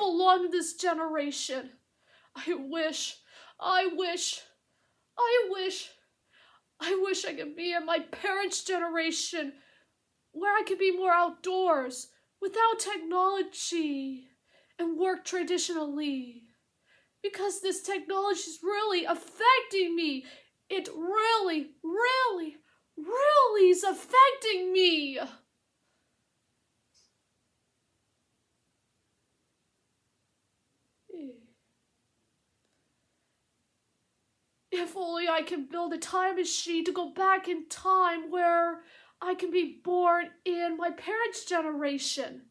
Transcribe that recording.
belong in this generation. I wish, I wish, I wish, I wish I could be in my parents' generation where I could be more outdoors without technology and work traditionally. Because this technology is really affecting me. It really, really, really is affecting me. If only I can build a time machine to go back in time where I can be born in my parents' generation.